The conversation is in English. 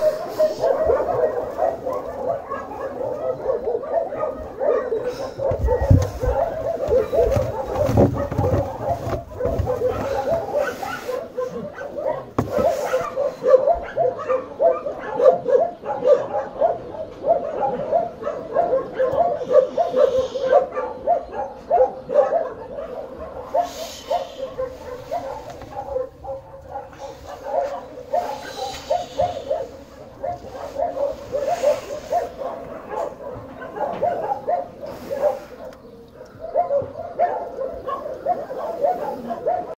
Oh,